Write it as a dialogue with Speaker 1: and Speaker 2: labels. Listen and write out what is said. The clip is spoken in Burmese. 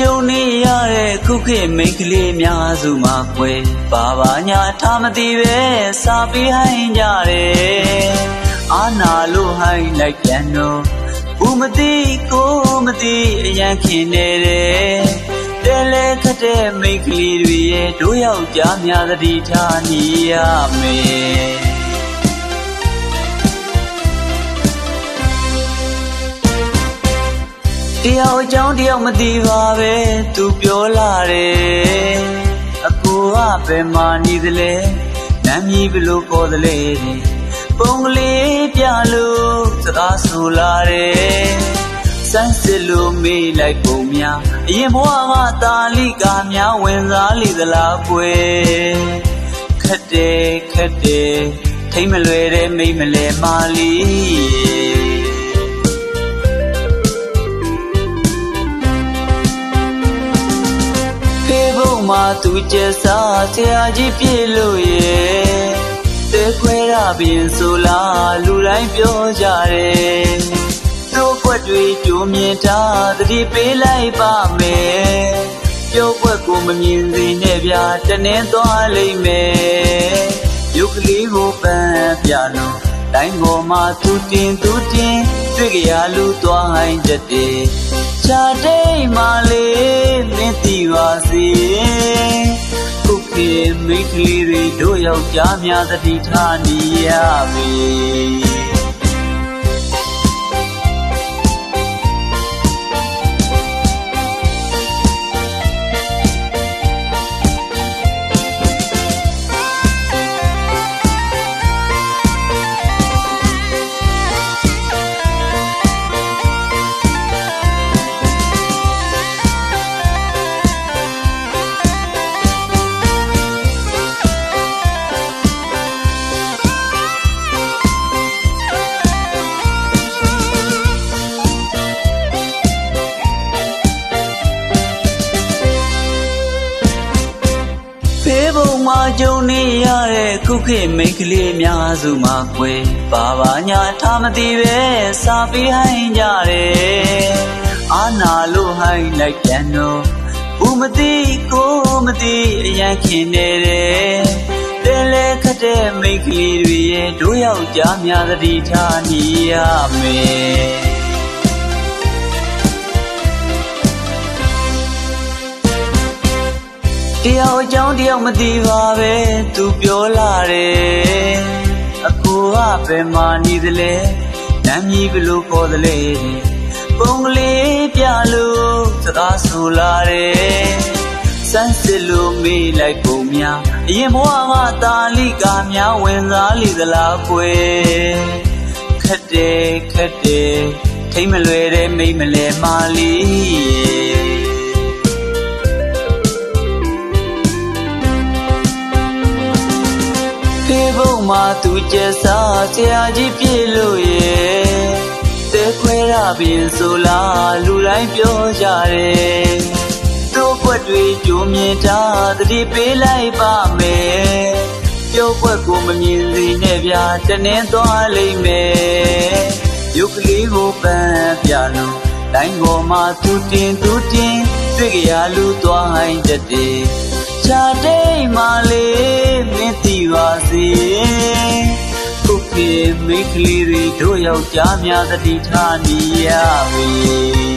Speaker 1: ကြုံနေရတဲ့ခုခေတ်မိန်းကလေးများစုမှာခွဲဘာဘာညာထားမသိပဲစာပြီးဟိုင်းကြတယ်အာနာလို့ဟိုင်းလိုက်ပြန်တော့ဘူးမသိကိုမသိအရန်ခင်နေတယ်တဲလဲခတ်တဲ့မိန်းကလေးတွေရဲ့တို့ယောက်ျားများသတိထားနေရမယ် တယောက်အကြောင်းတယောက်မသိပါပဲသူပြောလာတယ်အကူကဘယ်မှာနေသလဲနာမည်ဘလို့ခေါ်သလဲပုံကလေးပြလို့စကားဆိုလာတယ်စမ်းစစ်လို့မေးလိုက်ပုံများအရင်ဘဝကတာလိကာများဝင်စားလိသလားကွယ်ခက်တယ်ခက်တယ်ထိမ့်မလွယ်တဲ့မိမ့်မလဲမာလီ မှသူကျစားဆရာကြီးပြည့်လို့ရဲ့တဲခွဲရပြင်ဆိုလားလူတိုင်းပြောကြတယ်တို့ဘွက်တွေကြိုမြင်တာတတိပေးလိုက်ပါမယ်ပြောဘွက်ကိုမမြင်စေနဲ့ဗျာတနှင်းသွားလိမ့်မယ်ရုပ်ကလေးကိုပန်းပြလို့တိုင်းပေါ်မှာသူတင်သူတင် တွေ့ကြရလူသွားဟိုင်းတတ်တယ်ချာတိတ်မှလေးမင်းသိပါစေခုခေမိတ်ကလေးတွေတို့ယောက်ျားများသတိထားနေရပြီ မှာကြုံနေရတဲ့ခုခေတ်မိန်းကလေးများစုမှာခွဲဘာဘာညာထားမသိပဲစာပြီးဟိုင်းကြတယ်အာနာလို့ဟိုင်းလိုက်ပြန်တော့ဘူးမသိကိုမသိအရန်ခင်နေတယ်တဲလဲခတ်တဲ့မိန်းကလေးတွေရဲ့တို့ယောက်ျားများသတိထားနေရမယ် တယောက်အကြောင်းတယောက်မသိပါပဲသူပြောလာတယ်အကူကဘယ်မှာနေသလဲနာမည်ဘလို့ခေါ်သလဲပုံကလေးပြလို့စကားဆိုလာတယ်စမ်းစစ်လို့မေးလိုက်ပုံများအရင်ဘဝကတာလိကာများဝင်စားလိသလားကွယ်ခက်တယ်ခက်တယ်ထိမ့်မလွယ်တဲ့မိမ့်မလဲမာလီ မှာသူကျစားဆရာကြီးပြည့်လို့ရဲ့တဲခွဲရပြင်ဆိုလားလူတိုင်းပြောကြတယ်တို့ဘွက်တွေကြိုမြင်တာတတိပေးလိုက်ပါမယ်ပြောဘွက်ကိုမမြင်စေနဲ့ဗျာတနှင်းသွားလိမ့်မယ်ရုပ်ကလေးကိုပန်းပြလို့တိုင်းပေါ်မှာသူတင်သူတင်တွေ့ကြရလူသွားဟိုင်းတ တ်တယ်ချာတိတ်မှလေးမင်းသိပါစေခုခေမိတ်ကလေးတွေတို့ယောက်ျားများသတိထားနေရပြီ